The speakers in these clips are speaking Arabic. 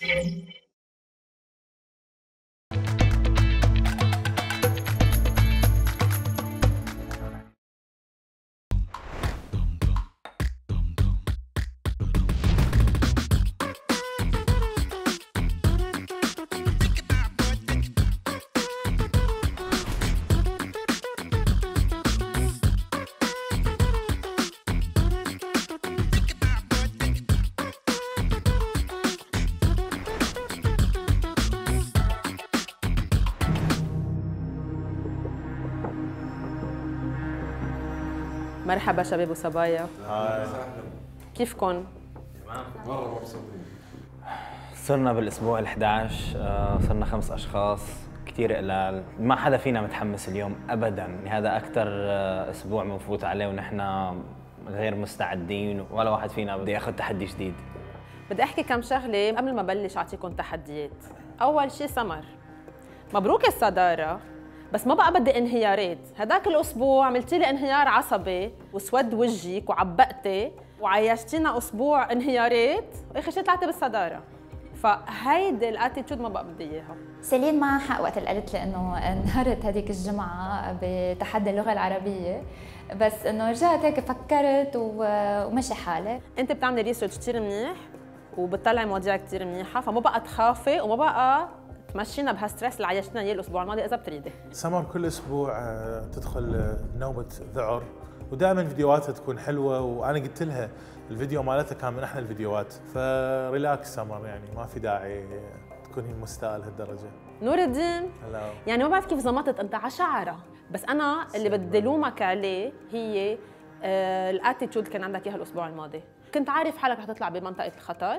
Thank مرحبا شباب وصبايا. هاي. كيفكن؟ مرة مبسوطين صرنا بالأسبوع ال11 آه، صرنا خمس أشخاص كثير قلال. ما حدا فينا متحمس اليوم ابدا. هذا أكثر أسبوع بنفوت عليه ونحن غير مستعدين ولا واحد فينا بده ياخذ تحدي جديد. بدي أحكي كم شغلة قبل ما بلش اعطيكم تحديات. أول شيء سمر. مبروك الصدارة. بس ما بقى بدي انهيارات. هداك الأسبوع عملتي لي انهيار عصبي وسود وجهك وعيشتي وعيشتينا أسبوع انهيارات. واخر شيء طلعتي بالصدارة؟ فهيدي ال attitude ما بقى بدي إياها. سليم معها حق وقت اللي قالت لي إنه انهارت هذيك الجمعة بتحدي اللغة العربية. بس إنه رجعت هيك فكرت ومشي حالي. أنت بتعملي research كثير منيح وبتطلعي مواضيع كثير منيحة فما بقى تخافي وما بقى تمشينا بهال stress اللي عايشتنا إياه الأسبوع الماضي إذا بتريدي. سمر كل أسبوع آه، تدخل آه، نوبة ذعر. ودائما فيديوهاتها تكون حلوة وأنا قلت لها الفيديو مالتها كان من أحلى الفيديوهات. ف relax سمر يعني ما في داعي تكوني مستاء لهالدرجه نور الدين. هلا. يعني ما بعرف كيف زمطت أنت على شعرة بس أنا اللي بدي لومك عليه هي آه ال attitude كان عندك إياها الأسبوع الماضي. كنت عارف حالك رح تطلع بمنطقة الخطر.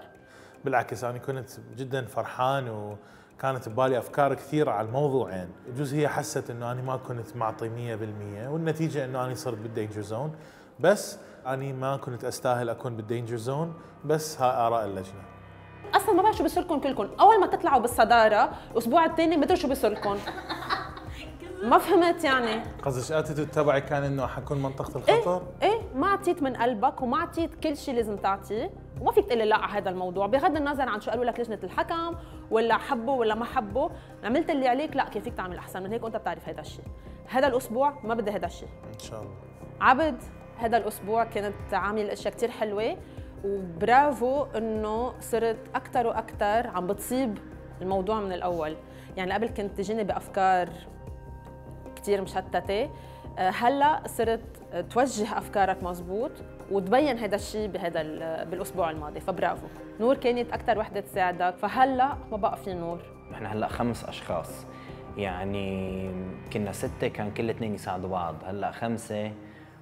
بالعكس أنا كنت جدا فرحان وكانت ببالي أفكار كثيرة على الموضوع يعني يجوز هي حست إنه أنا ما كنت معطي 100% والنتيجة إنه أنا صرت بال danger zone بس أنا ما كنت أستاهل أكون بال danger zone بس هاي آراء اللجنة. أصلا ما بعرف شو بيصير لكم كلكم. أول ما تطلعوا بالصدارة الأسبوع الثاني مدري شو بيصير لكم. ما فهمت يعني. قصدك attitude تبعي كان إنه حكون منطقة الخطر؟ إيه إيه ما اعطيت من قلبك وما اعطيت كل شيء لازم تعطيه. وما فيك تقلي لا على هذا الموضوع. بغض النظر عن شو قالوا لك لجنة الحكم ولا حبوا ولا ما حبوا عملت اللي عليك لا كيف فيك تعمل أحسن من هيك وأنت بتعرف هذا الشيء هذا الأسبوع ما بدي هذا الشيء إن شاء الله. عبد هذا الأسبوع كنت عامل أشياء كثير حلوة وبرافو إنه صرت أكثر وأكثر عم بتصيب الموضوع من الأول. يعني قبل كنت تجيني بأفكار كثير مشتتة. آه، هلا صرت توجه أفكارك مزبوط وتبين هذا الشيء بهذا بالأسبوع الماضي فبرافو. نور كانت أكثر وحدة تساعدك فهلا ما بقى في نور. نحن هلا خمس أشخاص يعني كنا ستة كان كل اثنين يساعدوا بعض. هلا خمسة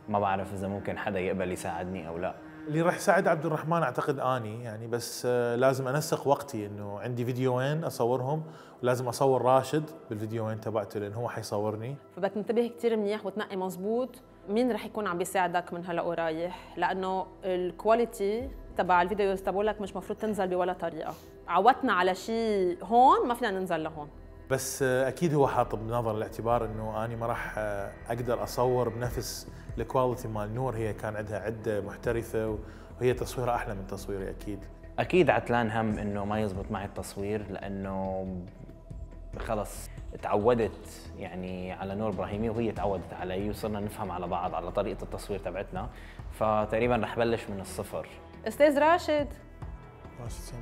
ما بعرف إذا ممكن حدا يقبل يساعدني أو لا. اللي راح يساعد عبد الرحمن أعتقد آني يعني بس آه، لازم أنسق وقتي إنه عندي فيديوين أصورهم ولازم أصور راشد بالفيديوين تبعته لأنه هو حيصورني. فبدك تنتبه كثير منيح وتنقي مزبوط مين رح يكون عم بيساعدك من هلا ورايح لأنه ال quality تبع ال videos تبعولك مش مفروض تنزل بولا طريقة. عودنا على شيء هون ما فينا ننزل لهون. بس أكيد هو حاط بنظر الاعتبار إنه أني ما راح آه، أقدر أصور بنفس ال quality مال نور. هي كان عندها عدة محترفة وهي تصويرها أحلى من تصويري أكيد. أكيد عتلان هم إنه ما يزبط معي التصوير لأنه خلص تعودت يعني على نور إبراهيمي وهي تعودت علي وصرنا نفهم على بعض على طريقة التصوير تبعتنا. فتقريبا رح بلش من الصفر. أستاذ راشد. راشد سمك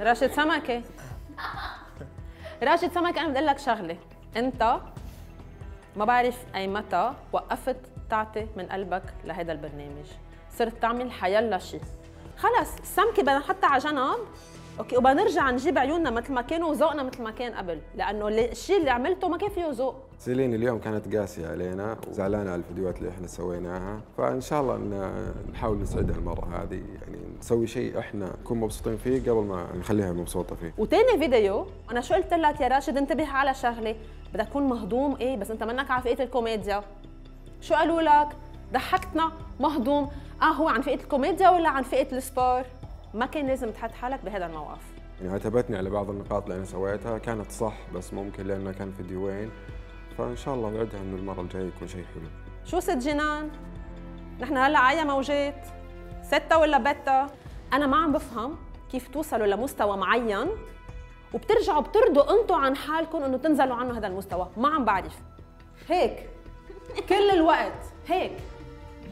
راشد سمكة. راشد سمكه أنا بدي أقول لك شغلة. أنت ما بعرف أي متى وقفت تعطي من قلبك لهذا البرنامج. صرت تعمل حيلا شيء. خلص السمكه بدنا نحطها على جنب. okay وبنرجع نجيب عيوننا مثل ما كانوا وذوقنا مثل ما كان قبل لأنه الشيء اللي عملته ما كان فيه ذوق. سيلين اليوم كانت قاسية علينا وزعلانة على الفيديوهات اللي إحنا سويناها فإن شاء الله نحاول نسعدها المرة هذه يعني نسوي شيء إحنا نكون مبسوطين فيه قبل ما نخليها مبسوطة فيه. وتاني فيديو أنا شو قلت لك يا راشد؟ انتبه على شغله بدك تكون مهضوم إيه بس أنت منك على فئة الكوميديا. شو قالوا لك؟ ضحكتنا مهضوم. آه هو عن فئة الكوميديا ولا عن فئة السبور ما كان لازم تحط حالك بهذا الموقف. يعني عتبتني على بعض النقاط اللي أنا سويتها كانت صح بس ممكن لأنه كان فيديوين فإن شاء الله وعدها إنه المرة الجاية يكون شيء حلو. شو ست جنان؟ نحن هلا عيا موجات. ستة ولا بتا أنا ما عم بفهم كيف توصلوا لمستوى معين وبترجعوا بترضوا أنتم عن حالكم إنه تنزلوا عنه هذا المستوى. ما عم بعرف. هيك. كل الوقت. هيك.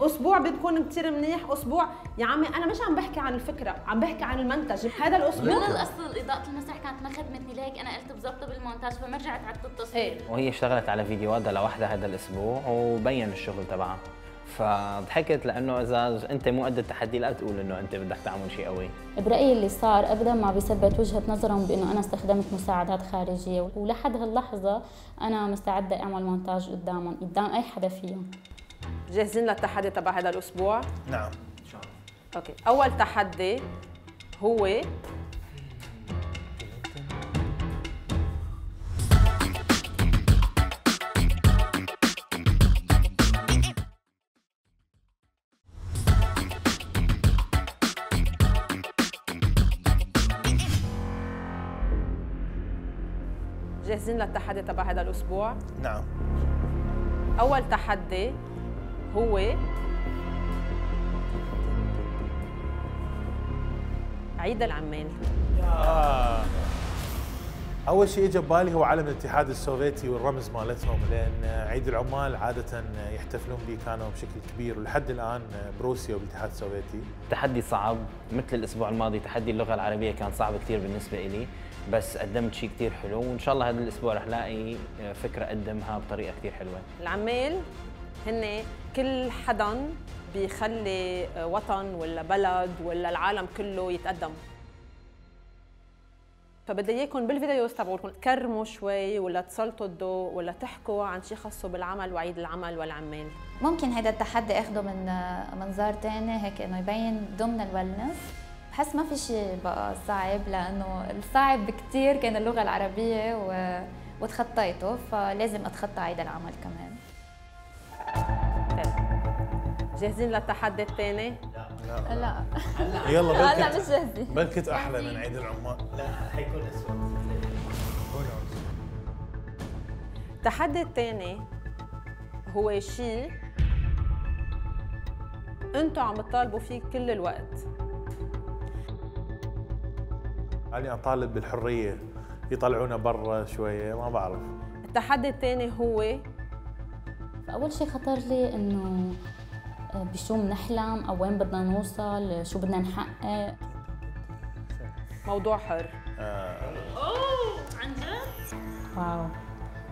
أسبوع بتكون كثير منيح أسبوع يا عمي أنا مش عم بحكي عن الفكرة عم بحكي عن المنتج. هذا من الأسبوع الاصل إضاءة المسرح كانت ما خدمتني. ليك أنا قلت بظبطه بالمونتاج فما رجعت عدت التصوير. إيه. وهي اشتغلت على فيديوهات لوحدها هذا الأسبوع وبين الشغل تبعها. فضحكت لأنه إذا أنت مو قد التحدي لا تقول إنه أنت بدك تعمل شيء قوي. برأيي اللي صار أبدا ما بيثبت وجهة نظرهم بأنه أنا استخدمت مساعدات خارجية. ولحد هاللحظة أنا مستعدة أعمل مونتاج قدامهم قدام أي حدا فيهم. جاهزين للتحدي تبع هذا الأسبوع؟ نعم. أوكي. أول تحدي هو جاهزين للتحدي تبع هذا الأسبوع؟ نعم. أول تحدي هو عيد العمال. آه. أول شيء اجى ببالي هو علم الاتحاد السوفيتي والرمز مالتهم لأن عيد العمال عادة يحتفلون به كانوا بشكل كبير ولحد الآن بروسيا والاتحاد السوفيتي. تحدي صعب مثل الأسبوع الماضي تحدي اللغة العربية كان صعب كثير بالنسبة لي بس قدمت شيء كثير حلو وإن شاء الله هذا الأسبوع رح لاقي فكرة أقدمها بطريقة كثير حلوة. العمال هن كل حدا بيخلي وطن ولا بلد ولا العالم كله يتقدم. فبدي إياكم بال videos تبعولكم تكرموا شوي ولا تسلطوا الضوء ولا تحكوا عن شيء خاصه بالعمل وعيد العمل والعمال. ممكن هذا التحدي أخده من منظار تاني هيك إنه يبين ضمن ال wellness. بحس ما في شيء بقى صعب لأنه الصعب بكثير كان اللغة العربية و... وتخطيته فلازم أتخطى عيد العمل كمان. جاهزين للتحدي الثاني؟ لا يلا هلا بلكت مش جاهزين. بلكت أحلى من عيد العمال. التحدي الثاني هو شيء أنتم عم تطالبوا فيه كل الوقت. علي أطالب بالحرية يطلعونا برا شوية ما بعرف. التحدي الثاني هو فأول شيء خطر لي إنه بشو بنحلم أو وين بدنا نوصل شو بدنا نحقق. موضوع حر. عن جد؟ واو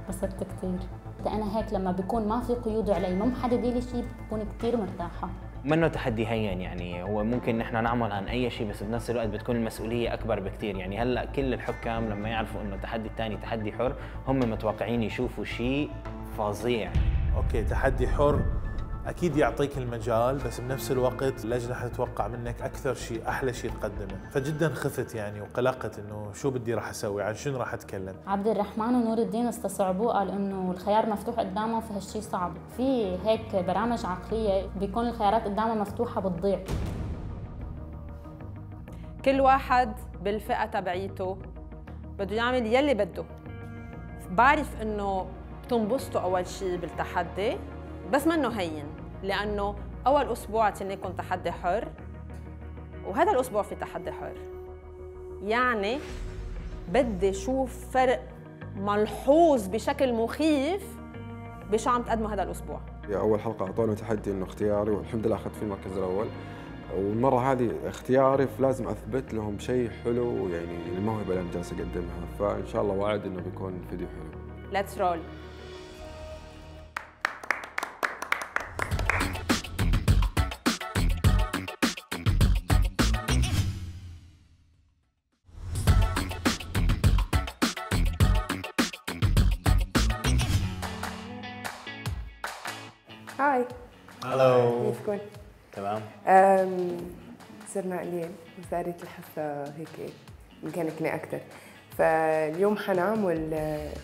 انبسطت كثير أنا هيك لما بكون ما في قيود علي ما محدد لي شيء بكون كثير مرتاحة. منه تحدي هين يعني هو ممكن نحن نعمل عن أي شيء بس بنفس الوقت بتكون المسؤولية أكبر بكثير يعني هلأ كل الحكام لما يعرفوا إنه التحدي الثاني تحدي حر هم متوقعين يشوفوا شيء فظيع. أوكي تحدي حر. أكيد يعطيك المجال بس بنفس الوقت اللجنة حتتوقع منك أكثر شيء أحلى شيء تقدمه. فجدا خفت يعني وقلقت إنه شو بدي راح أسوي؟ عن شنو راح أتكلم؟ عبد الرحمن ونور الدين استصعبوه قال إنه الخيار مفتوح قدامهم فهالشيء صعب. في هيك برامج عقلية بيكون الخيارات قدامها مفتوحة بتضيع. كل واحد بالفئة تبعيته بده يعمل يلي بده. بعرف إنه بتنبسطوا أول شيء بالتحدي بس منه هين. لأنه أول أسبوع اعطيناكم تحدي حر وهذا الأسبوع في تحدي حر. يعني بدي أشوف فرق ملحوظ بشكل مخيف بشو عم تقدموا هذا الأسبوع. هي أول حلقة اعطونا تحدي إنه اختياري والحمد لله أخذت فيه المركز الأول. والمرة هذه اختياري فلازم أثبت لهم شيء حلو يعني الموهبه اللي أنا جالس اقدمها فإن شاء الله وعد إنه بيكون فيديو حلو. let's roll قليل وصارت الحصة هيك مكانكني أكثر فاليوم حنعمل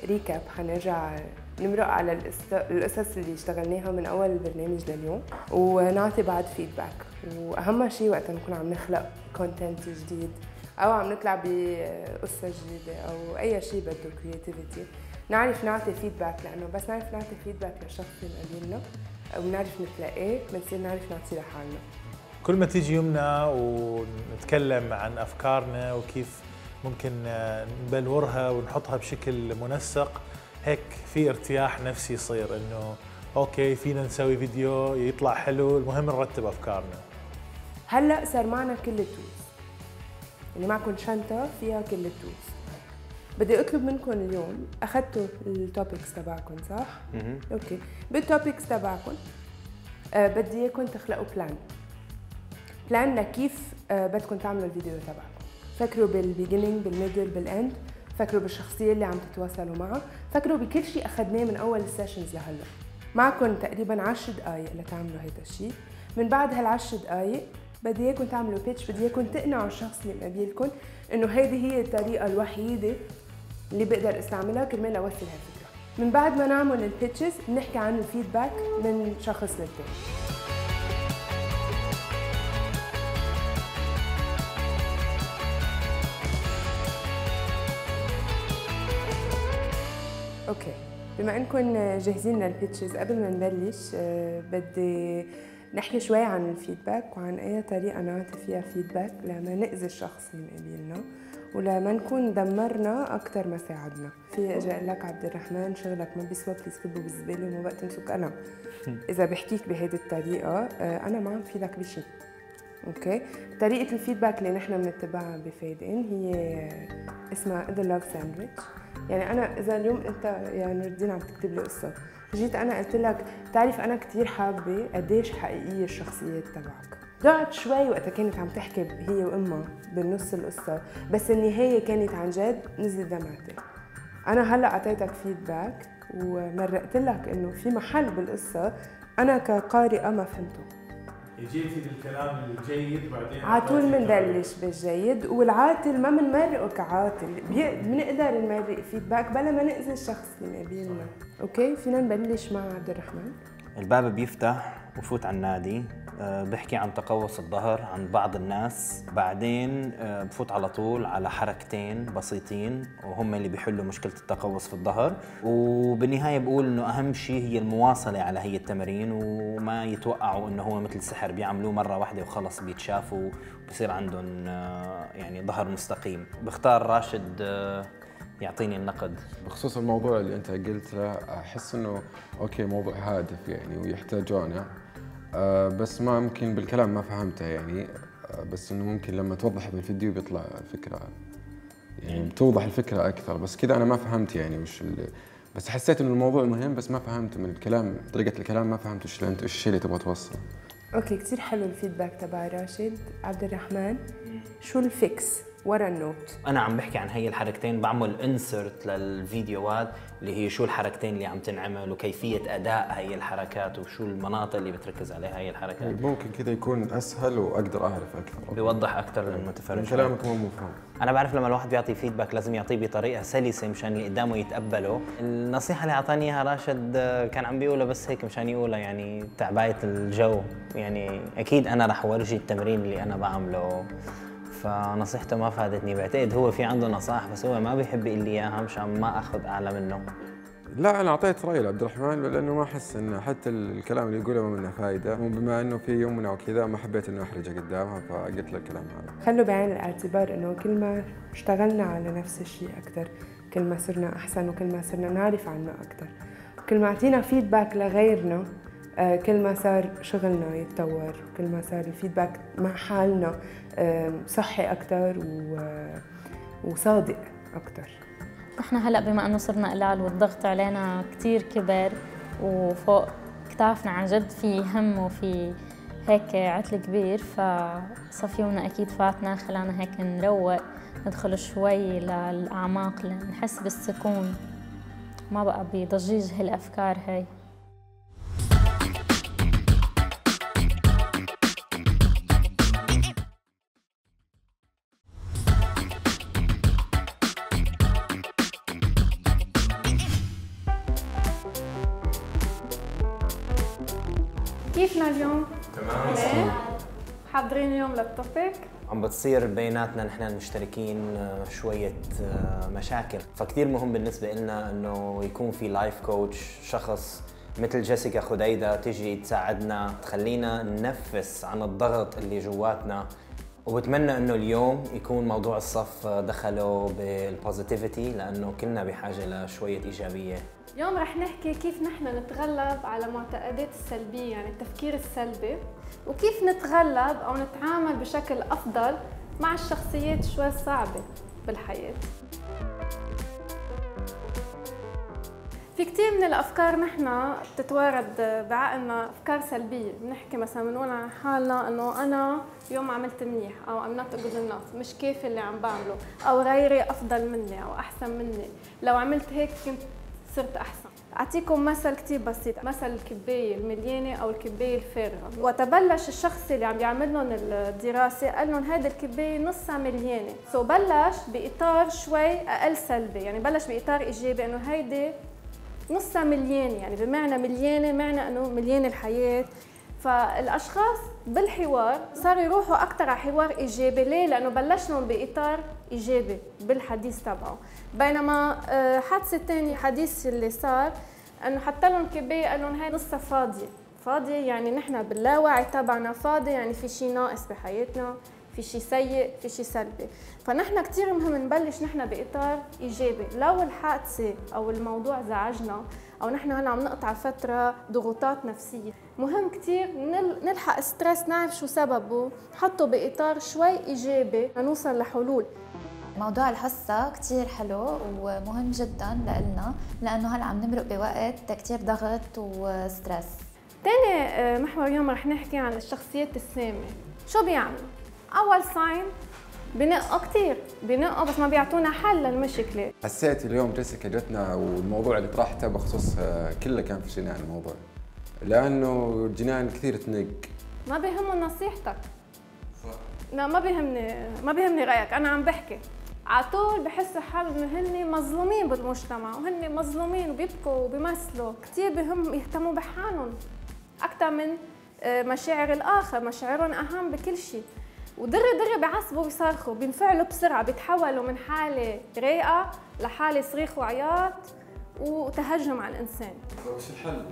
recap حنرجع نمرق على القص- القصص اللي اشتغلناها من أول البرنامج لليوم ونعطي بعض feedback وأهم شيء وقت نكون عم نخلق content جديد أو عم نطلع بقصة جديدة أو أي شيء بده creativity نعرف نعطي feedback لأنه بس نعرف نعطي feedback للشخص اللي قبلنا وبنعرف نتلاقيه بنصير نعرف نعطيه لحالنا. كل ما تيجي يمنا ونتكلم عن أفكارنا وكيف ممكن آه، نبلورها ونحطها بشكل منسق هيك في ارتياح نفسي يصير إنه okay فينا نسوي فيديو يطلع حلو المهم نرتب أفكارنا. هلأ صار معنا كل ال tools. يعني معكم شنطة فيها كل ال tools. بدي أطلب منكم اليوم أخذتوا ال topics تبعكم صح؟ okay. بال topics تبعكم آه بدي إياكم تخلقوا plan plan لكيف آه بدكم تعملوا الفيديو تبعكم. فكروا بال beginning بال middle بال end فكروا بالشخصية اللي عم تتواصلوا معها. فكروا بكل شيء اخذناه من أول ال sessions لهلا معكم تقريبا 10 دقائق لتعملوا هيدا الشيء. من بعد هالعشر دقائق بدي إياكم تعملوا pitch بدي إياكم تقنعوا الشخص اللي مقابلكم إنه هيدي هي الطريقة الوحيدة اللي بقدر أستعملها كرمال أوصل هالفكرة. من بعد ما نعمل ال pitches بنحكي عن ال feedback من شخص للتاني. okay. بما انكم جاهزين لل pitches قبل ما نبلش آه، بدي نحكي شوي عن ال feedback وعن أي طريقة نعطي فيها feedback لما نأذي الشخص اللي مقابلنا ولما نكون دمرنا أكثر ما ساعدنا. في أجي أقول لك عبد الرحمن شغلك ما بيسوى please كبه بالزبالة وما بقى تمسك قلم. إذا بحكيك بهيدي الطريقة آه، أنا ما عم فيدك بشيء okay. طريقة ال feedback اللي نحن بنتبعها بفيد إن هي اسمها the love sandwich يعني أنا إذا اليوم أنت يا نور الدين عم تكتب لي قصة جيت أنا قلت لك بتعرف أنا كثير حابة قديش حقيقية الشخصيات تبعك. ضعت شوي وقتها كانت عم تحكي هي وأمها بالنص القصة بس النهاية كانت عن جد نزلت دمعتي. أنا هلأ أعطيتك feedback ومرقت لك إنه في محل بالقصة أنا كقارئة ما فهمته. جيتي بالكلام الجيد بعدين عطول بنبلش بالجيد والعاطل ما بنمرقه كعاطل بنقدر نمرق feedback بلا ما نأذي الشخص اللي مقابلنا okay؟ فينا نبلش مع عبد الرحمن. الباب بيفتح وفوت على النادي آه، بحكي عن تقوس الظهر عن بعض الناس بعدين آه، بفوت على طول على حركتين بسيطين وهم اللي بيحلوا مشكلة التقوس في الظهر. وبالنهاية بقول إنه أهم شيء هي المواصلة على هي التمارين وما يتوقعوا إنه هو مثل السحر بيعملوه مرة واحدة وخلص بيتشافوا وبصير عندهم آه، يعني ظهر مستقيم. بختار راشد يعطيني النقد. بخصوص الموضوع اللي انت قلت له أحس إنه okay موضوع هادف يعني ويحتاجونه. آه بس ما ممكن بالكلام ما فهمته يعني. آه بس إنه ممكن لما توضح بالفيديو بيطلع الفكرة. يعني بتوضح الفكرة أكثر. بس كذا أنا ما فهمت يعني وش اللي بس حسيت إنه الموضوع مهم بس ما فهمت من الكلام طريقة الكلام ما فهمت وش اللي انت وش اللي تبغى توصله. okay كثير حلو ال feedback تبع راشد عبد الرحمن. شو ال fix؟ ورا ال note. أنا عم بحكي عن هي الحركتين بعمل insert للفيديوهات اللي هي شو الحركتين اللي عم تنعمل وكيفية أداء هي الحركات وشو المناطق اللي بتركز عليها هي الحركات. ممكن كذا يكون أسهل وأقدر أعرف أكثر. بيوضح أكثر من للمتفرج كلامك مو مفهوم. أنا بعرف لما الواحد بيعطي فيدباك لازم يعطيه بطريقة سلسة مشان اللي قدامه يتقبله. النصيحة اللي أعطاني إياها راشد كان عم بيقولها بس هيك مشان يقولها يعني تعبايه الجو. يعني أكيد أنا رح ورجي التمرين اللي أنا بعمله. فنصيحته ما فادتني. بعتقد هو في عنده نصائح بس هو ما بيحب يقول لي إياها مشان ما أخذ اعلى منه. لا أنا أعطيت رأي لعبد الرحمن لأنه ما أحس انه حتى الكلام اللي يقوله ما منه فائده وبما إنه في يومنا وكذا ما حبيت إنه احرجه قدامها فقلت له الكلام هذا. خلوا بعين الاعتبار إنه كل ما اشتغلنا على نفس الشيء أكثر كل ما صرنا أحسن وكل ما صرنا نعرف عنه أكثر كل ما أعطينا فيدباك لغيرنا كل ما صار شغلنا يتطور كل ما صار الفيدباك مع حالنا صحي أكثر وصادق أكثر نحن هلا بما إنه صرنا قلال والضغط علينا كثير كبر وفوق كتافنا عن جد في هم وفي هيك عتل كبير فصفيونا أكيد فاتنا خلانا هيك نروق ندخل شوي للأعماق نحس بالسكون. ما بقى بضجيج هالأفكار هاي. كيفنا اليوم؟ تمام. حاضرين اليوم لل topic؟ عم بتصير بيناتنا نحن المشتركين آه، شوية آه، مشاكل. فكتير مهم بالنسبة لنا إنه يكون في life coach شخص مثل جيسيكا خديدة تيجي تساعدنا تخلينا ننفس عن الضغط اللي جواتنا. وبتمنى إنه اليوم يكون موضوع الصف دخله بال positivity لأنه كلنا بحاجة لشوية إيجابية. اليوم رح نحكي كيف نحن نتغلب على معتقدات السلبية يعني التفكير السلبي وكيف نتغلب أو نتعامل بشكل أفضل مع الشخصيات شوي صعبة بالحياة. في كثير من الأفكار نحن بتتوارد بعقلنا أفكار سلبية. بنحكي مثلا بنقول عن حالنا إنه أنا اليوم عملت منيح أو a good enough مش كافي اللي عم بعمله أو غيري أفضل مني أو أحسن مني. لو عملت هيك كنت صرت أحسن. أعطيكم مثل كثير بسيط مثل الكباية المليانة أو الكباية الفارغة. وتبلش الشخص اللي عم يعمل لهم الدراسة قال لهم هيدي الكباية نصها مليانة. سو بلش بإطار شوي أقل سلبي. يعني بلش بإطار إيجابي إنه هيدي نصها مليانة. يعني بمعنى مليانة معنى إنه مليانة الحياة. فالأشخاص بالحوار صاروا يروحوا أكثر على حوار إيجابي. ليه؟ لأنه بلشنا بإطار إيجابي بالحديث تبعه. بينما آه، حادثة ثانية حديث اللي صار إنه حتى لهم كبايه قال لهم هاي نصها فاضية. فاضية يعني نحن باللاوعي تبعنا فاضي يعني في شيء ناقص بحياتنا. في شيء سيء في شيء سلبي. فنحن كثير مهم نبلش نحن بإطار إيجابي. لو الحادثه أو الموضوع زعجنا أو نحن هلا عم نقطع فترة ضغوطات نفسية. مهم كثير نلحق ستريس نعرف شو سببه نحطه بإطار شوي إيجابي لنوصل لحلول. موضوع الحصة كتير حلو ومهم جدا لإلنا لأنه هلا عم نمرق بوقت كتير ضغط و stress تاني آه، محور اليوم رح نحكي عن الشخصيات السامة. شو بيعملوا؟ أول sign بنقوا كثير بنقوا بس ما بيعطونا حل للمشكلة. حسيت اليوم جيسيكا جتنا والموضوع اللي طرحته بخصوص آه، كله كان في جنان الموضوع. لأنه جنان كثير تنق. ما بيهمهم نصيحتك. لا ما بيهمني ما بيهمني رأيك أنا عم بحكي. على طول بحسوا حالهم إنه هن مظلومين بالمجتمع وهن مظلومين وبيبكوا وبيمثلوا. كثير بهم يهتموا بحالهم. أكثر من آه، مشاعر الآخر مشاعرهم أهم بكل شيء. ودغري دغري بيعصبوا بيصرخوا بينفعلوا بسرعة بيتحولوا من حالة رايقه لحالة صريخ وعياط وتهجم على الإنسان. وش الحل؟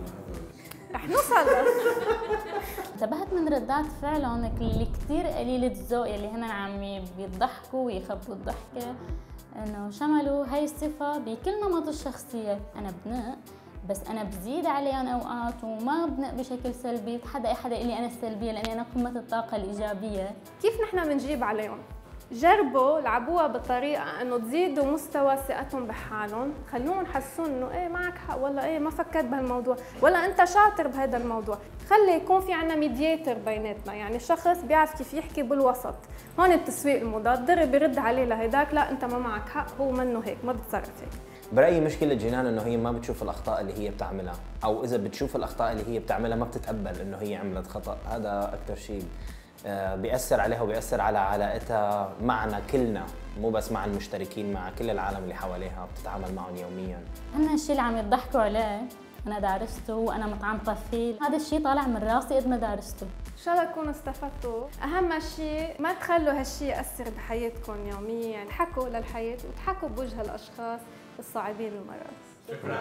رح نوصل. انتبهت من ردات فعلهم اللي كثير قليلة الذوق اللي هن عم بيضحكوا ويخبوا الضحكة إنه شملوا هاي الصفة بكل نمط الشخصية. أنا بنق بس أنا بزيد عليهم اوقات وما بنق بشكل سلبي حدا حدا لي أنا السلبيه لأني أنا قمة الطاقة الإيجابية. كيف نحن بنجيب عليهم؟ جربوا لعبوها بطريقة إنه تزيدوا مستوى ثقتهم بحالهم. خلوهم يحسون إنه إيه معك حق والله إيه ما فكرت بهالموضوع. ولا أنت شاطر بهذا الموضوع. خلي يكون في عنا ميدياتر بيناتنا يعني شخص بيعرف كيف يحكي بالوسط. هون التسويق المضاد ضرب بيرد عليه لهيداك لا أنت ما معك حق هو منه هيك ما بتصرف هيك. برأيي مشكلة جنان إنه هي ما بتشوف الأخطاء اللي هي بتعملها أو إذا بتشوف الأخطاء اللي هي بتعملها ما بتتقبل إنه هي عملت خطأ. هذا أكثر شيء آه، بيأثر عليها وبيأثر على علاقتها معنا كلنا مو بس مع المشتركين مع كل العالم اللي حواليها بتتعامل معهم يوميا. هن الشيء اللي عم يضحكوا عليه أنا دارسته وأنا متعمقه فيه هذا الشيء طالع من راسي قد ما دارسته. ان شاء الله تكونوا استفدتوا؟ أهم شيء ما تخلوا هالشيء يأثر بحياتكم يوميا. اضحكوا للحياة وتحكوا بوجه الأشخاص. الصاعدين المرض شكرا.